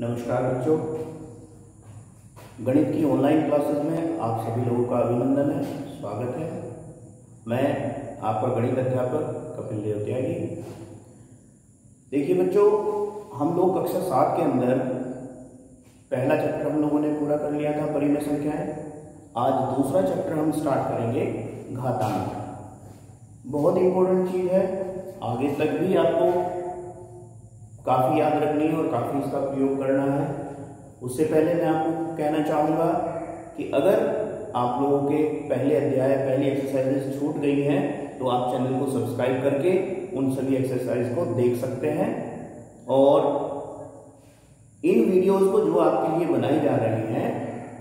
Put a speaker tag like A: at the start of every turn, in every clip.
A: नमस्कार बच्चों। गणित की ऑनलाइन क्लासेस में आप सभी लोगों का अभिनंदन है, स्वागत है। मैं आपका गणित अध्यापक कपिल देव त्यागी देखिए बच्चों, हम लोग कक्षा सात के अंदर पहला चैप्टर हम लोगों ने पूरा कर लिया था, परिमेय संख्याएँ। आज दूसरा चैप्टर हम स्टार्ट करेंगे, घातांक। बहुत इंपॉर्टेंट चीज़ है, आगे तक भी आपको काफ़ी याद रखनी है और काफ़ी इसका प्रयोग करना है। उससे पहले मैं आपको कहना चाहूँगा कि अगर आप लोगों के पहले अध्याय, पहली एक्सरसाइजेस छूट गई हैं तो आप चैनल को सब्सक्राइब करके उन सभी एक्सरसाइज को देख सकते हैं। और इन वीडियोस को जो आपके लिए बनाई जा रही हैं,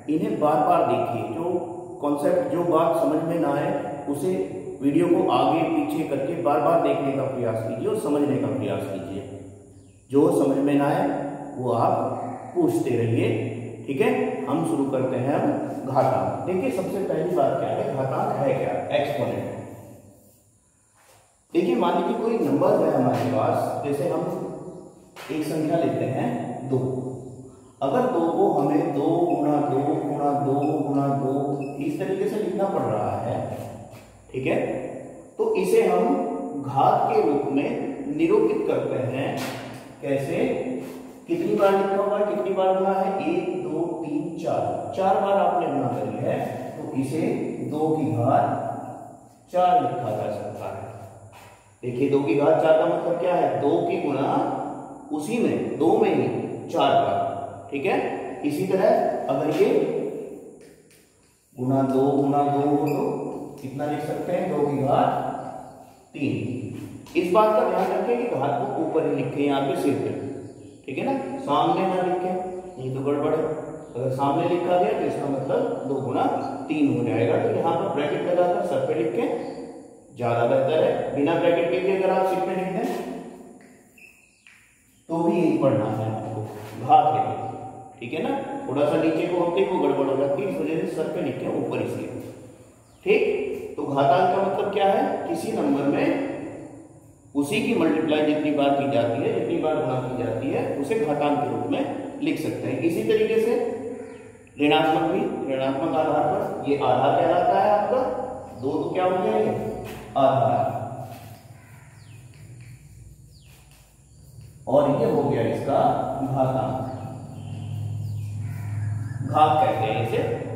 A: इन्हें बार बार देखिए। जो कॉन्सेप्ट जो बात समझ में ना आए, उसे वीडियो को आगे, पीछे करके बार बार देखने का प्रयास कीजिए और समझने का प्रयास कीजिए। जो समझ में ना आए, वो आप पूछते रहिए। ठीक है? हम शुरू करते हैं अब घातांक। देखिए, सबसे पहली बात क्या है? घातांक है क्या? एक्सपोनेंट देखिए, मान लीजिए कोई नंबर है हमारे पास, जैसे हम एक संख्या लेते हैं दो। अगर दो को हमें दो गुणा दो गुणा दो गुणा दो इस तरीके से लिखना पड़ रहा है, ठीक है? तो इसे हम घात के रूप में निरूपित करते हैं कैसे? कितनी बार लिखा होगा कितनी बार गुना है? एक, दो, तीन, चार। चार बार आपने गुना लिया है तो इसे दो की घात चार लिखा जा सकता है। देखिए, दो की घात चार का मतलब क्या है? दो की गुना उसी में, दो में ही, चार बार। ठीक है? इसी तरह अगर ये गुना दो गुना दो हो तो कितना लिख सकते हैं? दो की घात तीन। इस बात का ध्यान रखें कि घात को ऊपर ही लिखे, यहाँ पे सिर पे। ठीक है ना? सामने ना लिखे, ये तो गड़बड़ है। अगर सामने लिखा गया तो इसका मतलब दो गुना तीन हो जाएगा। तो यहाँ पर ब्रैकेट लगाकर सर पे लिख के, ज़्यादा बेहतर है। बिना ब्रैकेट के अगर आप सिर पे लिख दें तो भी यही पढ़ना है आपको घात के ठीक है ना? थोड़ा सा नीचे को होते को गड़बड़ हो जाती है, इस वजह से सर पे लिखे ऊपर इसलिए ठीक? तो घातांक का मतलब क्या है? किसी नंबर में उसी की मल्टीप्लाई जितनी बार की जाती है, जितनी बार गुणा की जाती है, उसे घातांक के रूप में लिख सकते हैं। इसी तरीके से ऋणात्मक भी, ऋणात्मक आधार पर ये आधार कहलाता है आपका। दो तो क्या हो जाएँगे? आधार। और ये हो गया इसका घातांक। घात कहते हैं इसे।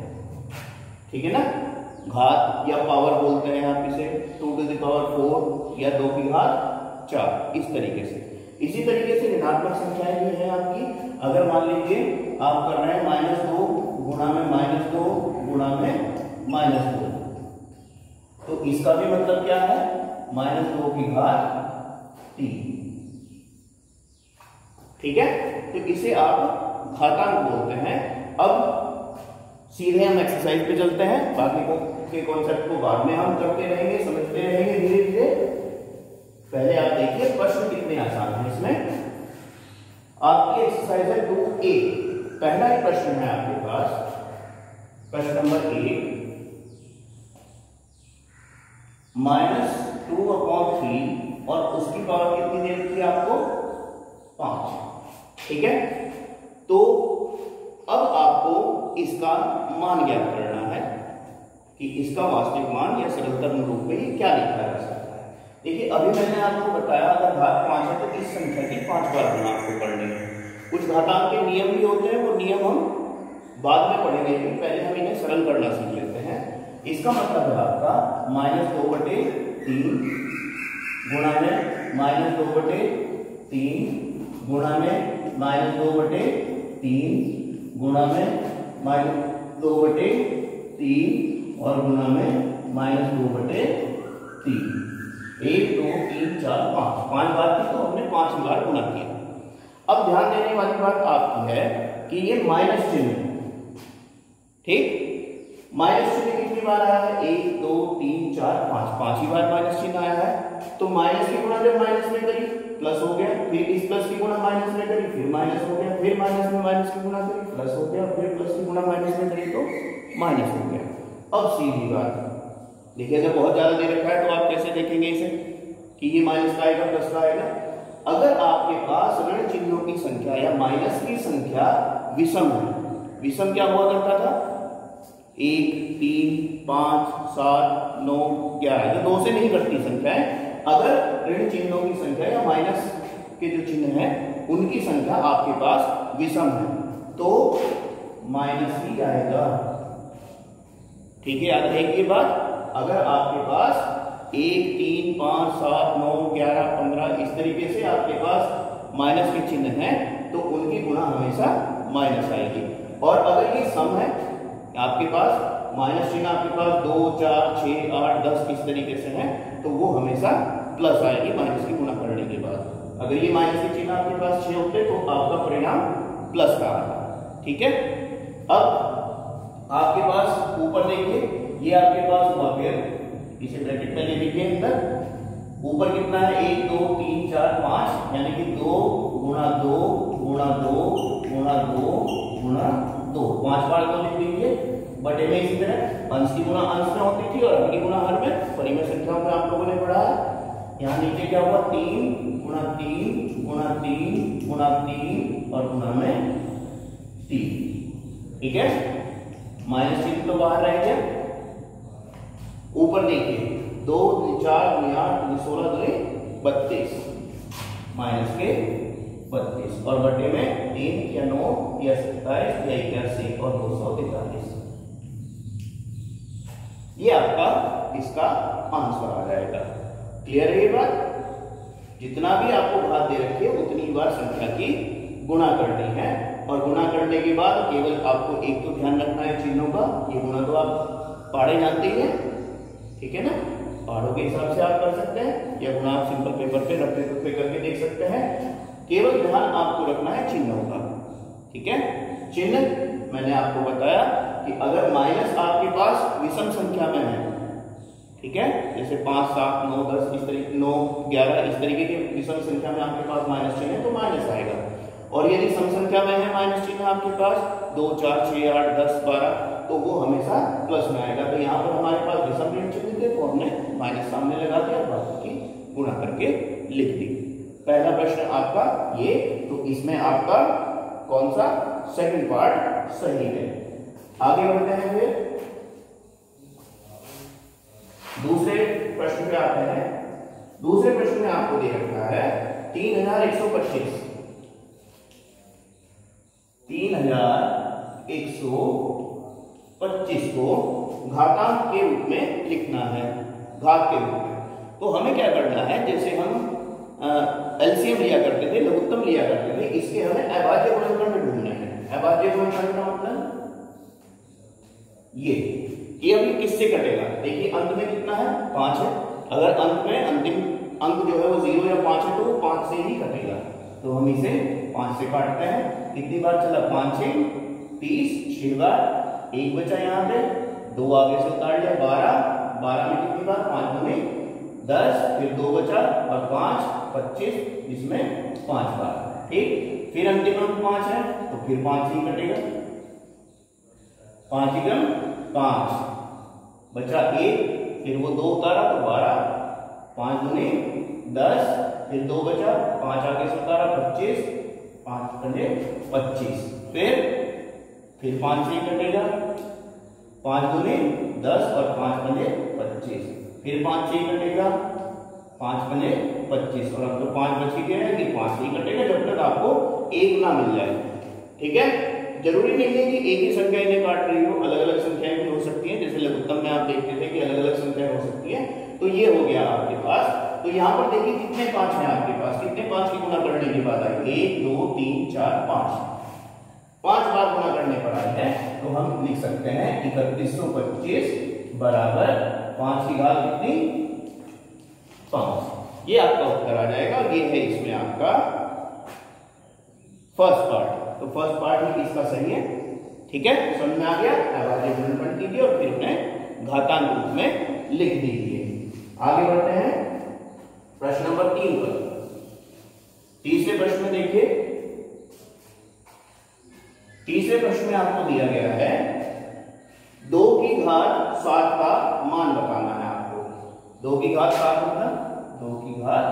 A: ठीक है ना? घात या पावर बोलते हैं आप इसे। टू टू दावर फोर या दो की घात। चार, इस तरीके से। इसी तरीके से ऋणात्मक संख्याएँ भी हैं आपकी। अगर मान लीजिए आप कर रहे हैं माइनस दो गुणा में माइनस दो गुणा में माइनस दो। तो इसका भी मतलब क्या है? माइनस दो की घात तीन। ठीक है? तो इसे आप घातांक बोलते हैं। अब सीधे हम एक्सरसाइज पे चलते हैं। बाकी को के कॉन्सेप्ट को बाद में हम करते रहेंगे, समझते रहेंगे धीरे धीरे पहले आप देखिए, प्रश्न कितने आसान है इसमें। आपकी एक्सरसाइज है टू ए पहला ही प्रश्न है आपके पास। प्रश्न नंबर एक माइनस टू अपॉन थ्री और उसकी पावर कितनी दे रखी है आपको? पाँच। ठीक है? तो अब आपको इसका मान ज्ञात करना है कि इसका वास्तविक मान या सरलतम रूप में क्या लिखा जा सकता है। देखिए, अभी मैंने आपको बताया, अगर घात पाँच है तो इस संख्या की पाँच बार गुना आपको करनी है? कुछ घातांक के नियम भी होते हैं, वो नियम हम बाद में पढ़ेंगे, लेकिन पहले हम इन्हें सरल करना सीख लेते हैं। इसका मतलब है आपका माइनस दो बटे तीन गुणा में माइनस दो बटे तीन गुणा में माइनस दो बटे तीन गुणा में माइनस दो बटे तीन और गुणा में माइनस दो बटे तीन। एक, दो, तीन, चार, पाँच। पाँच बार की तो हमने पाँच बार गुणा किया। अब ध्यान देने वाली बात आपकी है कि ये माइनस चिन्ह ठीक? माइनस चिन्ह कितनी बार आया है? एक, दो, तीन, चार, पाँच। पाँच ही बार माइनस चिन्ह आया है। तो माइनस की गुणा जब माइनस में करी, प्लस हो गया, फिर इस प्लस की गुणा माइनस में करी, फिर माइनस हो गया, फिर माइनस में माइनस की गुणा करी, प्लस हो गया, फिर प्लस की गुणा माइनस में करी तो माइनस हो गया। अब सीधी बात देखिए, अगर बहुत ज़्यादा दे रखा है तो आप कैसे देखेंगे इसे? कि ये माइनस का आएगा प्लस का आएगा? अगर आपके पास ऋण चिन्हों की संख्या या माइनस की संख्या विषम है, विषम क्या हुआ करता था? एक, तीन, पाँच, सात, नौ, ग्यारह। ये दो से नहीं घटती संख्या है। अगर ऋण चिन्हों की संख्या या माइनस के जो चिन्ह है, उनकी संख्या आपके पास विषम है तो माइनस ही आएगा। ठीक है, याद रहेगी ये बात। अगर आपके पास एक, तीन, पाँच, सात, नौ, ग्यारह, पंद्रह इस तरीके से आपके पास माइनस के चिन्ह हैं तो उनकी गुणा हमेशा माइनस आएगी। और अगर ये सम है, आपके पास माइनस चिन्ह आपके पास दो, चार छ आठ, दस इस तरीके से है तो वो हमेशा प्लस आएगी माइनस की गुणा करने के बाद। अगर ये माइनस के चिन्ह आपके पास छह होते तो आपका परिणाम प्लस का आता ठीक है? अब आपके पास ऊपर देखिए ये आपके पास हुआ फिर। इसे ब्रैकेट में ले लीजिए अंदर ऊपर कितना है? एक, दो, तीन, चार, पाँच, यानी कि दो गुणा दो गुणा दो गुणा दो गुणा दो। पाँच बार को लिख लीजिए। बटे में इसी तरह अंश की गुणा अंश में होती थी और हर की गुणा हर में। परिमेय संख्याओं में आप लोगों ने पढ़ा। है यहाँ नीचे क्या हुआ? तीन गुणा तीन गुणा तीन गुणा तीन और गुणा में तीन। ठीक है? माइनस चिन्ह तो बाहर रह गया। ऊपर देखिए, दो चार आठ सोलह दुई बत्तीस। माइनस के बत्तीस। और बटे में तीन या नौ या सत्ताईस या इक्यासी और दो सौ तैतालीस ये आपका इसका आंसर आ जाएगा। क्लियर है ये बात? जितना भी आपको घात दे रखी है, उतनी बार संख्या की गुणा करनी है। और गुणा करने के बाद केवल आपको एक तो ध्यान रखना है चिन्हों का। ये गुणा तो आप पाड़े जानते हैं। ठीक है ना? पहाड़ों के हिसाब से आप कर सकते हैं, या गुणा आप सिंपल पेपर पे रफ पेपर पे करके देख सकते हैं। केवल ध्यान आपको रखना है चिन्हों का, ठीक है? चिन्ह, मैंने आपको बताया कि अगर माइनस आपके पास विषम संख्या में है, ठीक है? जैसे पाँच, सात, नौ, दस, इस तरीके, नौ, ग्यारह, इस तरीके की विषम संख्या में आपके पास माइनस चिन्ह है तो माइनस आएगा। और यदि सम संख्या में है माइनस चिन्ह आपके पास, दो, चार, छह, आठ, दस, बारह तो वो हमेशा प्लस में आएगा। तो यहाँ पर हमारे पास विषम ऋण चिन्ह थे तो हमने माइनस सामने लगा दिया बाकी की गुणा करके लिख दी। पहला प्रश्न आपका ये तो इसमें आपका कौन सा सेकंड पार्ट सही है? आगे बढ़ते हैं फिर। दूसरे प्रश्न पे आते हैं। दूसरे प्रश्न में आपको दे रखा है, तीन हज़ार एक सौ पच्चीस। तीन हज़ार एक सौ पच्चीस को घातांक के रूप में लिखना है घात के रूप में। तो हमें क्या करना है, जैसे हम एलसीएम लिया करते थे, लघुत्तम लिया करते थे, इसके हमें अभाज्य गुणनखंड ढूँढने हैं। अभाज्य गुणनखंड का मतलब? ये ये अभी किससे कटेगा? देखिए, अंत में कितना है? पाँच है। अगर अंत में अंतिम अंक जो है वो ज़ीरो या पाँच है तो वो पाँच से ही कटेगा। तो हम इसे पाँच से काटते हैं। कितनी बार चला? पाँच छह तीस, छह बार एक बचा यहाँ पे, दो आगे से उतार लिया, बारह बारह में कितनी बार? पाँच दुनी दस, फिर दो बचा, और पाँच, पच्चीस, इसमें पाँच बार। ठीक? फिर अंतिम अंक पाँच है तो फिर पाँच ही कटेगा। पाँच एकम पाँच। बचा एक, फिर वो दो उतारा तो बारह। पाँच दुनी दस, फिर दो बचा, पाँच आगे से उतारा, पच्चीस, पाँच पंजे पच्चीस। फिर फिर पाँच से कटेगा। पाँच दुनी दस और पाँच पंजे पच्चीस। फिर पाँच से कटेगा। पाँच पंजे पच्चीस। और अब तो पाँच बची गए कि पाँच ही कटेगा जब तक आपको एक ना मिल जाए। ठीक है? ज़रूरी नहीं है कि एक ही संख्या इन्हें काट रही हो। अलग अलग संख्याएँ भी हो सकती हैं। जैसे लघुत्तम में आप देखते थे कि अलग अलग संख्याएँ हो सकती हैं। तो ये हो गया आपके पास। तो यहाँ पर देखिए कितने पाँच हैं आपके पास। कितने पाँच की गुना करने के बाद आए एक, दो, तीन, चार, पाँच। पाँच बार गुना करने पर आए हैं तो हम लिख सकते हैं इकतीस सौ पच्चीस बराबर पाँच की घात कितनी? पाँच। ये आपका उत्तर आ जाएगा ये है इसमें आपका फ़र्स्ट पार्ट। तो फ़र्स्ट पार्ट ही इसका सही है? ठीक है समझ में आ गया अभाज्य गुणनखंड कीजिए और फिर उन्हें घातांक रूप में लिख दीजिए। आगे बढ़ते हैं, प्रश्न नंबर तीन पर। तीसरे प्रश्न में देखिए तीसरे प्रश्न में आपको दिया गया है, दो की घात सात का मान बताना है आपको। दो की घात सात मतलब दो की घात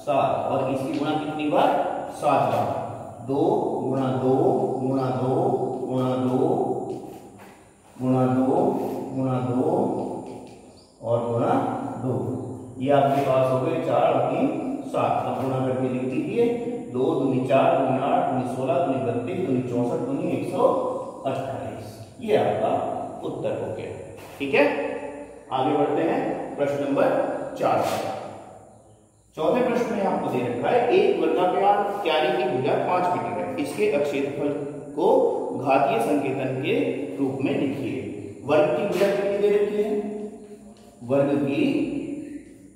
A: सात। और इसकी गुणा कितनी बार? सात बार। दो गुणा दो गुणा दो गुणा दो गुणा दो गुणा दो, और गुणा दो। ये आपके पास हो गए चार और तीन, सात। अब गुणा करके लिख दीजिए। दो, दूनी चार, दूनी आठ, दूनी सोलह, दूनी बत्तीस, दूनी चौसठ, दूनी एक सौ अट्ठाईस। ये आपका उत्तर हो गया। ठीक है? आगे बढ़ते हैं, प्रश्न नंबर चार चौथे प्रश्न में आपको दे रखा है, एक वर्गाकार क्यारी की भुजा पाँच मीटर है। इसके अक्षेत्रफल को घातीय संकेतन के रूप में लिखिए। वर्ग की भुजा कितनी दे रखी है? वर्ग की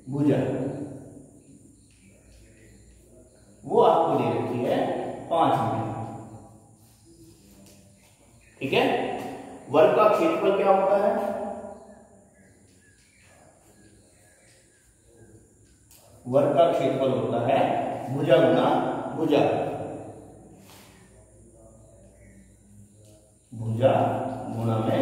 A: भुजा वो आपको दे रखी है पाँच मीटर ठीक है? वर्ग का क्षेत्रफल क्या होता है? वर्ग का क्षेत्रफल होता है भुजा गुना भुजा। भुजा गुना में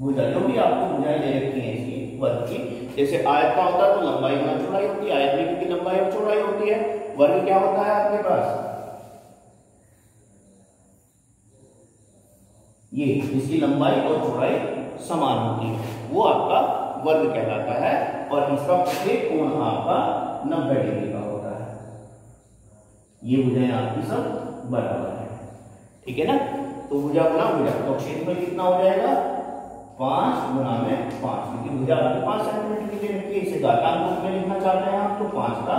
A: भुजा, जो भी आपको भुजाएँ दे रखी है इसकी, वर्ग की, जैसे आयत का होता है तो लंबाई गुना चौड़ाई होती है, आयत में कितनी लंबाई और चौड़ाई होती है, वर्ग क्या होता है आपके पास? ये इसकी लंबाई और चौड़ाई समान होती है। वो आपका वर्ग कहलाता है और इसका प्रत्येक कोण आपका नब्बे डिग्री का होता है। ये भुजाएँ आपकी सब बराबर है। ठीक है ना? तो भुजा गुना भुजा तो क्षेत्र में कितना हो जाएगा? पाँच गुना में पाँच। क्योंकि भुजा आपकी पाँच सेंटीमीटर की रखी है, इसे घातांक रूप में लिखना चाहते हैं आप तो पाँच का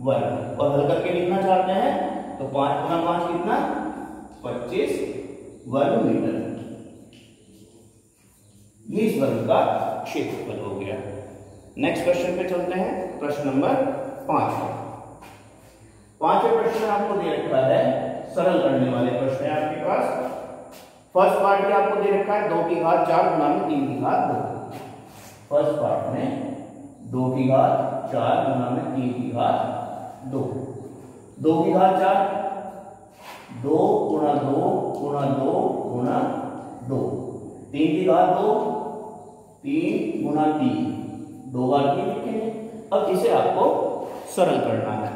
A: वर्ग। और हल करके लिखना चाहते हैं तो पाँच गुना पाँच कितना? पच्चीस। वर्ग मीटर ये इस वर्ग का क्षेत्रफल हो गया। नेक्स्ट क्वेश्चन पे चलते हैं। प्रश्न नंबर पाँच पाँचवें प्रश्न आपको दे रखा है, सरल करने वाले प्रश्न है आपके पास। फ़र्स्ट पार्ट में आपको दे रखा है? दो की घात चार गुना में तीन की घात दो। फ़र्स्ट पार्ट में दो की घात चार गुना में तीन की घात दो। दो की घात चार दो गुणा दो गुणा दो गुणा दो। तीन की घात दो, तीन गुणा तीन। दो बार तीन लिखेंगे अब इसे आपको सरल करना है।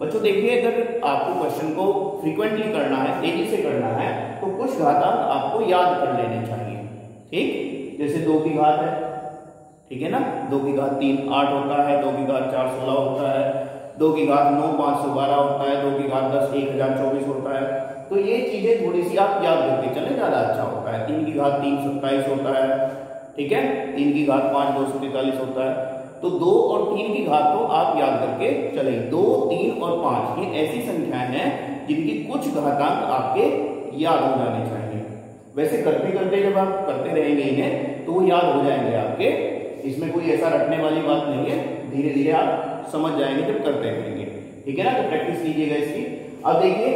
A: बच्चों, देखिए, अगर आपको क्वेश्चन को फ्रीक्वेंटली करना है, तेज़ी से करना है तो कुछ घातांक आपको याद कर लेने चाहिए। ठीक? जैसे दो की घात है, ठीक है ना? दो की घात तीन आठ होता है, दो की घात चार सोलह होता है दो की घात नौ, पाँच सौ बारह होता है, दो की घात दस, एक हज़ार चौबीस होता है। तो ये चीज़ें थोड़ी सी आप याद करके चले, ज़्यादा अच्छा होता है। तीन की घात तीन सत्ताईस होता है, ठीक है? तीन की घात पाँच, दो सौ तैतालीस होता है। तो दो और तीन की घात को आप याद करके चले। दो, तीन और पाँच, ये ऐसी संख्याएँ हैं जिनकी कुछ घातांक आपके याद हो जाने चाहिए। वैसे करते करते जब आप करते रहेंगे इन्हें तो वो याद हो जाएँगे आपके। इसमें कोई ऐसा रखने वाली बात नहीं है। धीरे धीरे आप समझ जाएँगे जब करते रहेंगे ठीक है ना? तो प्रैक्टिस कीजिएगा इसकी। अब देखिए,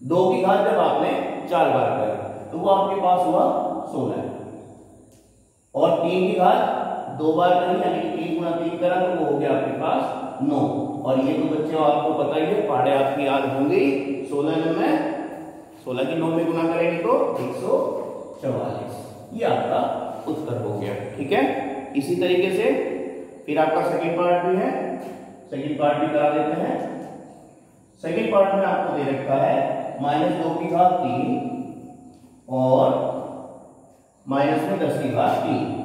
A: दो की घात जब आपने चार बार करी तो वो आपके पास हुआ सोलह। और तीन की घात दो बार करी, यानी कि तीन गुना तीन करा तो वो हो गया आपके पास नौ। और ये तो बच्चे, आपको पता ही है पहाड़े आपकी याद होंगे। सोलह में सोलह की नौ में गुना करेंगे तो एक सौ चौवालीस। ये आपका उत्तर हो गया, ठीक है? इसी तरीके से फिर आपका सेकेंड पार्ट भी है। सेकंड पार्ट भी करा देते हैं। सेकंड पार्ट में आपको दे रखा है माइनस दो की घात तीन और माइनस में दस की घात तीन।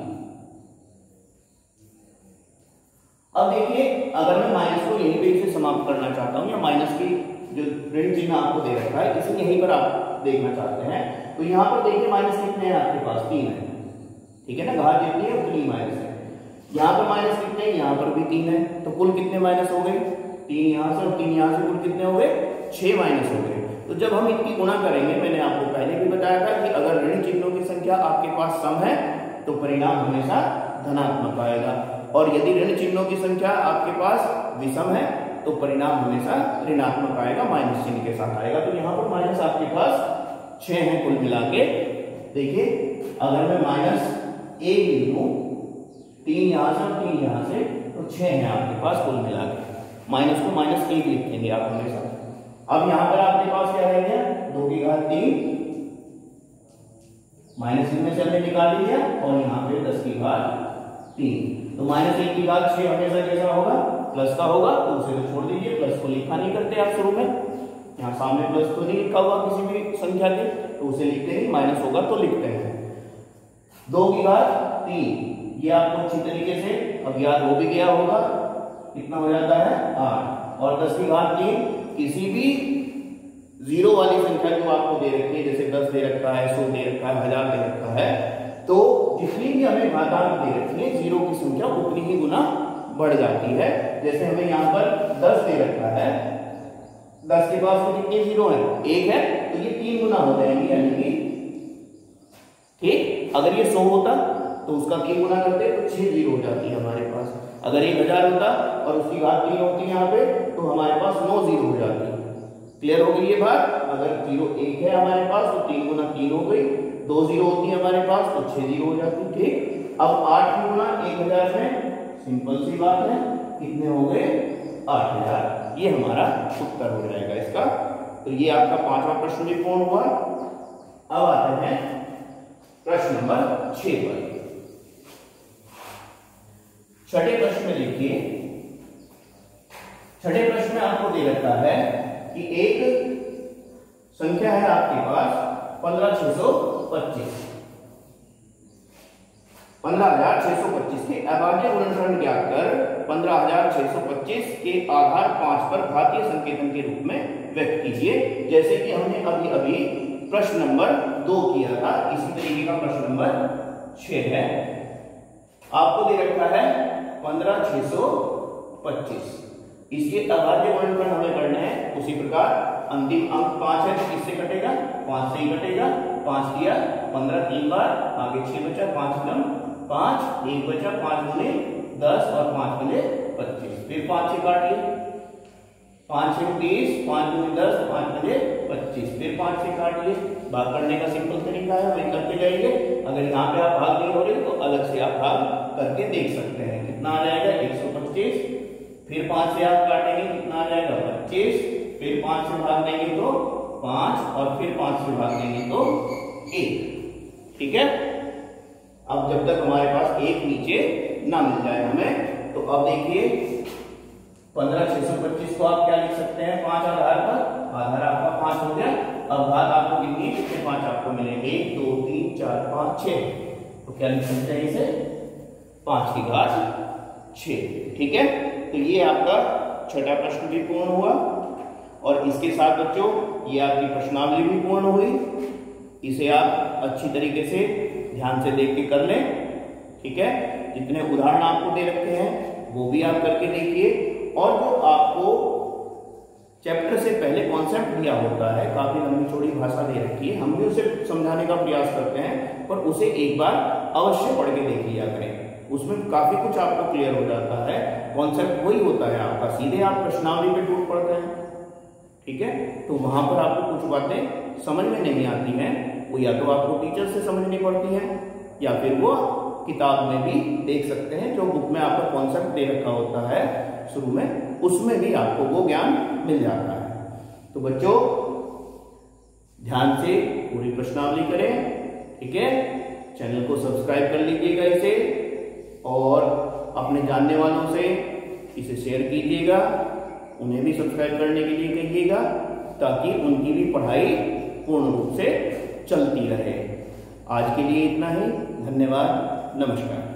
A: अब देखिए, अगर मैं माइनस को यहीं पे इसे समाप्त करना चाहता हूँ या माइनस की जो ऋण चिन्ह आपको दे रखा है, इसे यहीं पर आप देखना चाहते हैं तो यहाँ पर देखिए माइनस कितने हैं आपके पास? तीन है। ठीक है ना? घात जितनी है, उतनी माइनस है। यहाँ पर माइनस कितने हैं? यहाँ पर भी तीन है। तो कुल कितने माइनस हो गए? तीन यहाँ से और तीन यहाँ से कुल कितने हो गए? छह माइनस हो गए। तो जब हम इनकी गुणा करेंगे, मैंने आपको पहले भी बताया था कि अगर ऋण चिन्हों की संख्या आपके पास सम है तो परिणाम हमेशा धनात्मक आएगा। और यदि ऋण चिन्हों की संख्या आपके पास विषम है तो परिणाम हमेशा ऋणात्मक आएगा माइनस चिन्ह के साथ आएगा। तो यहाँ पर माइनस आपके पास छह है कुल मिला के। देखिए, अगर मैं माइनस एक लू तीन यहाँ से, तीन यहाँ से तो छह है आपके पास कुल मिला के। माइनस को माइनस एक लिख देंगे आप हमेशा अब यहाँ पर आपके पास क्या रह गया दो की घात तीन, माइनस इनमें से हमने निकाल लिया, और यहाँ पे दस की घात तीन। तो माइनस एक की घात छह हमेशा कैसा होगा? प्लस का होगा तो उसे तो छोड़ दीजिए, प्लस को लिखा नहीं करते आप शुरू में। यहाँ सामने प्लस तो नहीं लिखा हुआ किसी भी संख्या के तो उसे लिखते नहीं माइनस होगा तो लिखते हैं। दो की घात तीन। ये आपको अच्छी तरीके से अब याद हो भी गया होगा। कितना हो जाता है? आठ। और दस की घात तीन किसी भी ज़ीरो वाली संख्या जो आपको दे रखी है, जैसे दस दे रखा है, सौ दे रखा है, हज़ार दे रखा है तो जितनी भी हमें घातांक दे रखी है, ज़ीरो की संख्या उतनी ही गुना बढ़ जाती है। जैसे हमें यहाँ पर दस दे रखा है, दस के पास तो कितने ज़ीरो है? एक है तो ये तीन गुना हो जाएँगे यानी कि, ठीक? अगर ये सौ होता तो उसका तीन गुना करते तो छह ज़ीरो हो जाती है हमारे पास। अगर एक हज़ार होता और उसकी घात तीन होती यहाँ पे तो हमारे पास नौ ज़ीरो हो जाती। क्लियर हो गई ये बात? अगर ज़ीरो एक है हमारे पास तो तीन गुना तीन हो गई। दो ज़ीरो होती है हमारे पास तो छह ज़ीरो हो जाती ठीक? अब आठ गुना एक हज़ार में सिंपल सी बात है। कितने हो गए? आठ हज़ार। ये हमारा उत्तर हो जाएगा इसका। तो ये आपका पांचवा प्रश्न भी पूर्ण हुआ। अब आते हैं प्रश्न नंबर छह पर छठे प्रश्न में लिखिए छठे प्रश्न में आपको दे रखा है कि एक संख्या है आपके पास पंद्रह छह सौ पच्चीस। पंद्रह हज़ार छह सौ पच्चीस के अभाज्य गुणनखंड ज्ञात कर पंद्रह हज़ार छह सौ पच्चीस के आधार पाँच पर घातीय संकेतन के रूप में व्यक्त कीजिए। जैसे कि हमने अभी अभी प्रश्न नंबर दो किया था। इसी तरीके का प्रश्न नंबर छ है। आपको दे रखा है पंद्रह छह सौ पच्चीस। इसके अभाज्य गुणनखंड हमें करना है। उसी प्रकार अंतिम अंक पाँच है तो किससे कटेगा? पाँच से ही कटेगा। पाँच किया, पंद्रह तीन बार, आगे छह बचा, पाँच कम पाँच, एक बचा, पाँच गुने दस और पाँच गुने पच्चीस। फिर पाँच से काटिए। पाँच से तीस पाँच गुने दस, पाँच गुने पच्चीस। फिर पाँच से काटिए भाग करने का सिंपल तरीका है वही करते जाइए अगर यहाँ पे आप भाग नहीं हो रहे तो अलग से आप भाग करके देख सकते हैं। कितना आ जाएगा? एक सौ पच्चीस। फिर पाँच से आप काटेंगे, कितना आ जाएगा? पच्चीस। फिर पाँच से भाग देंगे तो पाँच, और फिर पाँच से भाग देंगे तो एक। ठीक है? अब जब तक हमारे पास एक नीचे ना मिल जाए हमें तो अब देखिए पंद्रह छह सौ पच्चीस को आप क्या लिख सकते हैं? पाँच आधार पर। आधार आपका पाँच हो गया। अब घात आपको कितनी? कितने पाँच आपको मिलेंगे। एक दो, तीन, चार, पाँच छ तो क्या लिख सकते हैं इसे? पाँच की घात छ ठीक है? तो ये आपका छठा प्रश्न भी पूर्ण हुआ। और इसके साथ बच्चों, ये आपकी प्रश्नावली भी पूर्ण हुई। इसे आप अच्छी तरीके से ध्यान से देख के कर लें। ठीक है? जितने उदाहरण आपको दे रखे हैं, वो भी आप करके देखिए। और जो आपको चैप्टर से पहले कॉन्सेप्ट दिया होता है, काफ़ी लंबी चौड़ी भाषा दे रखी है, हम भी उसे समझाने का प्रयास करते हैं, पर उसे एक बार अवश्य पढ़ के देख लिया करें। उसमें काफ़ी कुछ आपको क्लियर हो जाता है। कॉन्सेप्ट वही होता है आपका। सीधे आप प्रश्नावली में टूट पड़ते हैं। ठीक है? तो वहाँ पर आपको कुछ बातें समझ में नहीं आती हैं, वो या तो आपको टीचर से समझनी पड़ती है, या फिर वो किताब में भी देख सकते हैं, जो बुक में आपका कॉन्सेप्ट दे रखा होता है शुरू में, उसमें भी आपको वो ज्ञान मिल जाता है। तो बच्चों, ध्यान से पूरी प्रश्नावली करें, ठीक है? चैनल को सब्सक्राइब कर लीजिएगा इसे, और अपने जानने वालों से इसे शेयर कीजिएगा, उन्हें भी सब्सक्राइब करने के लिए कहिएगा, ताकि उनकी भी पढ़ाई पूर्ण रूप से चलती रहे। आज के लिए इतना ही, धन्यवाद। नमस्कार।